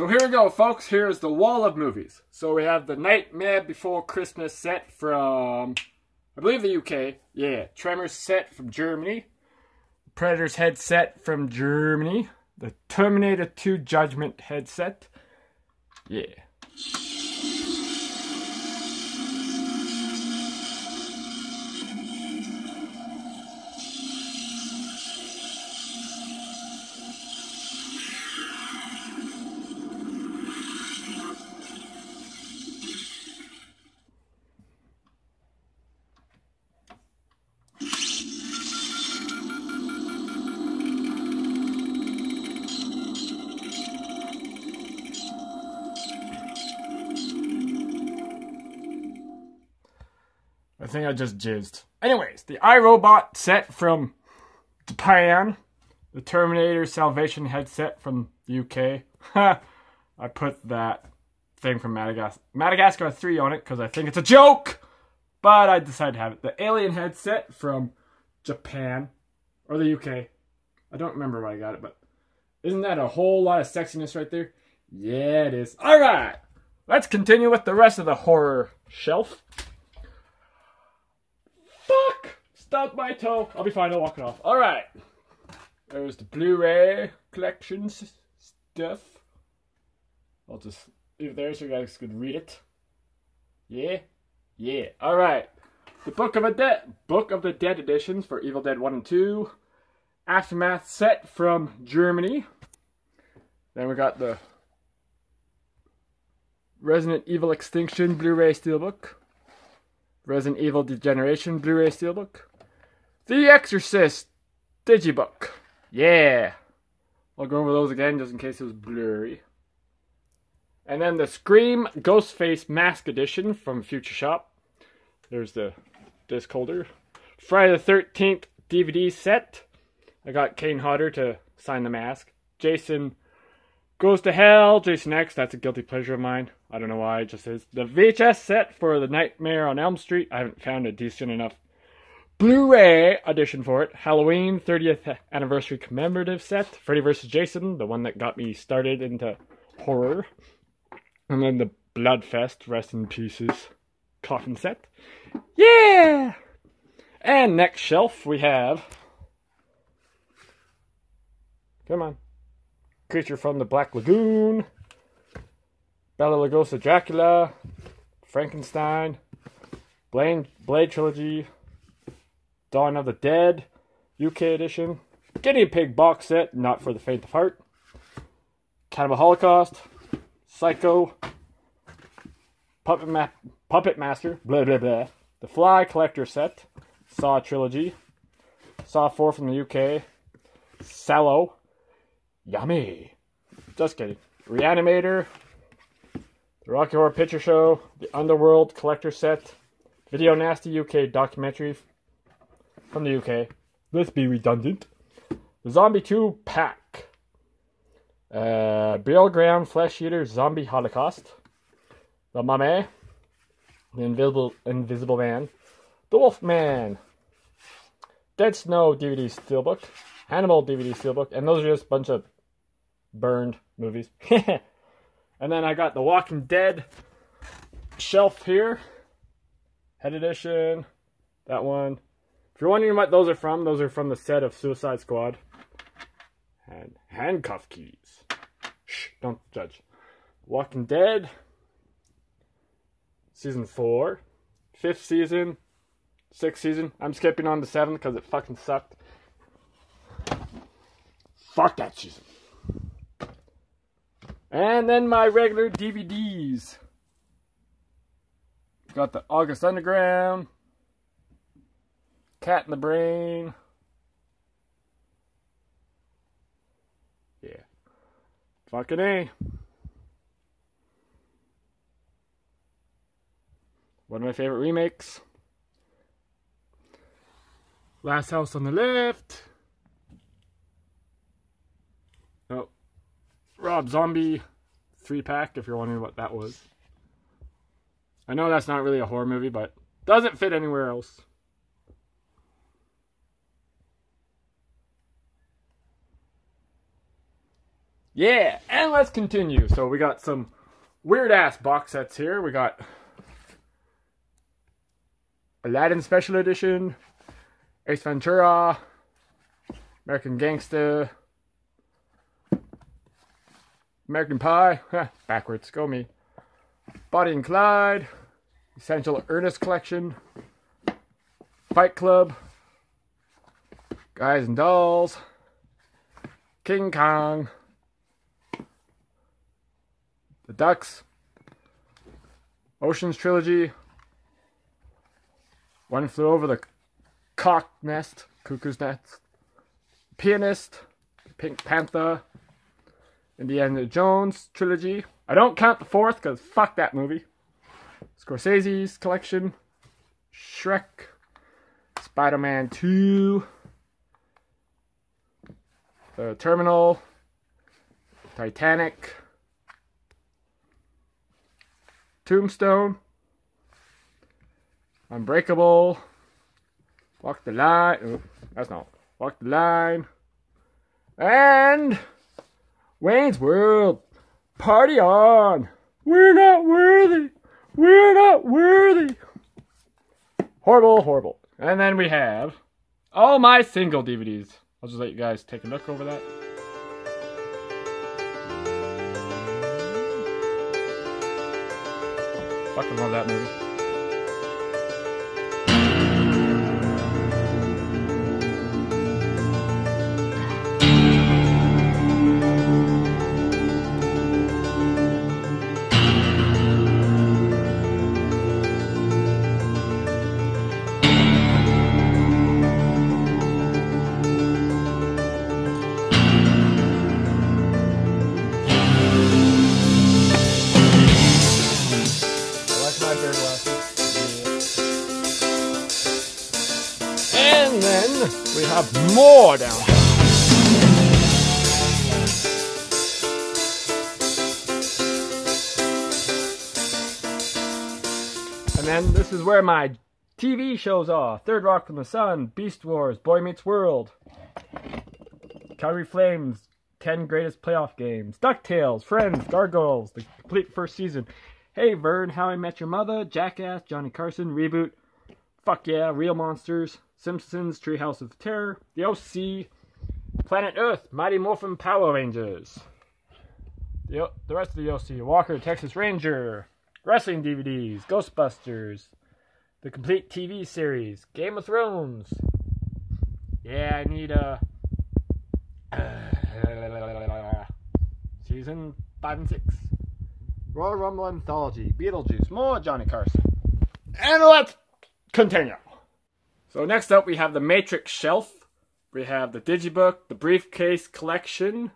So here we go, folks. Here's the wall of movies. So we have the Nightmare Before Christmas set from, I believe, the UK. Yeah, Tremors set from Germany. Predator's headset from Germany. The Terminator 2 Judgment headset. Yeah. Think I just jizzed. Anyways, the I, Robot set from Japan. The Terminator Salvation headset from the UK. I put that thing from Madagascar, Madagascar 3 on it because I think it's a joke. But I decided to have it. The Alien headset from Japan. Or the UK. I don't remember where I got it, but isn't that a whole lot of sexiness right there? Yeah, it is. Alright, let's continue with the rest of the horror shelf. Stubbed my toe. I'll be fine, I'll walk it off. Alright. There's the Blu-ray collections stuff. I'll just leave it there so you guys could read it. Yeah? Yeah. Alright. The Book of the Dead Book of the Dead editions for Evil Dead 1 and 2. Aftermath set from Germany. Then we got the Resident Evil Extinction Blu-ray Steelbook. Resident Evil Degeneration Blu-ray Steelbook. The Exorcist Digibook. Yeah. I'll go over those again just in case it was blurry. And then the Scream Ghostface Mask Edition from Future Shop. There's the disc holder. Friday the 13th DVD set. I got Kane Hodder to sign the mask. Jason Goes to Hell, Jason X, that's a guilty pleasure of mine. I don't know why, it just is. The VHS set for The Nightmare on Elm Street. I haven't found a decent enough Blu-ray edition for it. Halloween 30th anniversary commemorative set. Freddy vs. Jason, the one that got me started into horror. And then the Bloodfest, rest in pieces, coffin set. Yeah! And next shelf we have. Come on. Creature from the Black Lagoon. Bela Lugosi Dracula. Frankenstein. Blade, Blade Trilogy. Dawn of the Dead. UK edition. Guinea Pig box set, not for the faint of heart. Cannibal Holocaust. Psycho. Puppet, Ma- Puppet Master. Blah, blah, blah. The Fly Collector set. Saw Trilogy. Saw 4 from the UK. Salò. Yummy. Just kidding. Reanimator. The Rocky Horror Picture Show. The Underworld Collector Set. Video Nasty UK documentary from the UK. Let's be redundant. The Zombie 2 pack. Uh, Burial Ground Flesh Eater Zombie Holocaust. The Mummy. The Invisible Invisible Man. The Wolf Man. Dead Snow DVD Steelbook. Hannibal DVD Steelbook. And those are just a bunch of burned movies. and then I got the Walking Dead shelf here. Head edition. That one. If you're wondering what those are from, those are from the set of Suicide Squad. And handcuff keys. Shh, don't judge. Walking Dead. Season 4. Fifth season. Sixth season. I'm skipping on the seventh because it fucking sucked. Fuck that season. And then my regular DVDs. Got the August Underground. Cat in the Brain. Yeah. Fucking A. One of my favorite remakes. Last House on the Left. Oh. Rob Zombie three pack, if you're wondering what that was. I know that's not really a horror movie, but doesn't fit anywhere else. Yeah, and let's continue. So we got some weird ass box sets here. We got Aladdin Special Edition, Ace Ventura, American Gangster, American Pie, backwards, go me. Bonnie and Clyde, Essential Ernest Collection, Fight Club, Guys and Dolls, King Kong, The Ducks, Oceans Trilogy, One Flew Over the Cock Nest, Cuckoo's Nest, Pianist, Pink Panther, Indiana Jones Trilogy. I don't count the fourth because fuck that movie. Scorsese's collection, Shrek, Spider Man 2, The Terminal, Titanic, Tombstone, Unbreakable, Walk the Line. Oh, that's not. Walk the Line. And Wayne's World. Party on. We're not worthy. We're not worthy. Horrible, horrible. And then we have all my single DVDs. I'll just let you guys take a look over that. Fucking love that movie. More down here. And then this is where my TV shows are. Third Rock from the Sun, Beast Wars, Boy Meets World, Calgary Flames, 10 Greatest Playoff Games, DuckTales, Friends, Gargoyles, the complete first season. Hey Vern, How I Met Your Mother, Jackass, Johnny Carson, Reboot, Fuck Yeah, Real Monsters, Simpsons, Treehouse of Terror, The OC, Planet Earth, Mighty Morphin Power Rangers, the, the rest of the OC, Walker, Texas Ranger, Wrestling DVDs, Ghostbusters, the complete TV series, Game of Thrones. Yeah, I need a. Uh, season 5 and 6. Royal Rumble Anthology, Beetlejuice, more Johnny Carson. And let's continue. So next up we have the Matrix shelf. We have the Digibook, the Briefcase Collection,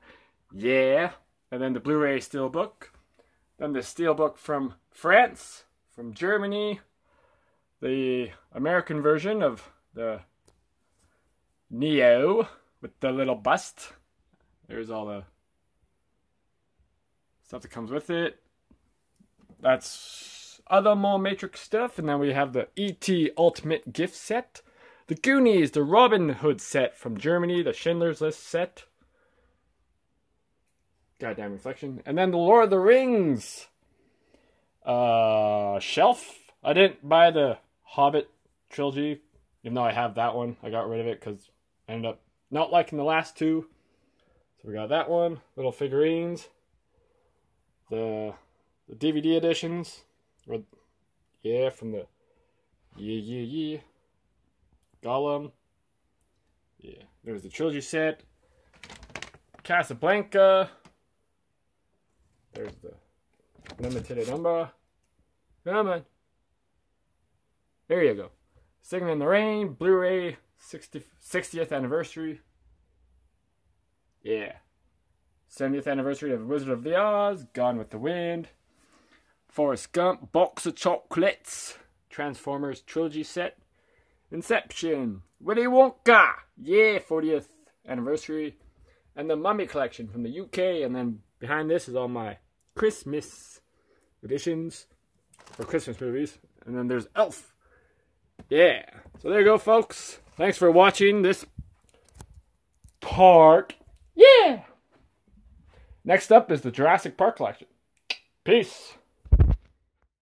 yeah, and then the Blu-ray Steelbook. Then the Steelbook from France, from Germany, the American version of the Neo with the little bust. There's all the stuff that comes with it. That's other more Matrix stuff. And then we have the ET Ultimate Gift Set, the Goonies, the Robin Hood set from Germany, the Schindler's List set. Goddamn reflection. And then the Lord of the Rings uh, shelf. I didn't buy the Hobbit trilogy, even though I have that one. I got rid of it because I ended up not liking the last two. So we got that one, little figurines, the the DVD editions, yeah, from the yeah yeah yeah Gollum. Yeah, there's the trilogy set, Casablanca. There's the limited number. Come on. There you go. Singing in the Rain, Blu-ray, 60, 60th anniversary. Yeah. 70th anniversary of Wizard of the Oz, Gone with the Wind, Forrest Gump, Box of Chocolates, Transformers trilogy set, Inception, Willy Wonka, yeah, 40th anniversary, and the Mummy collection from the UK, and then behind this is all my Christmas editions for Christmas movies, and then there's Elf. Yeah, so there you go, folks. Thanks for watching this part. Yeah. Next up is the Jurassic Park collection. Peace.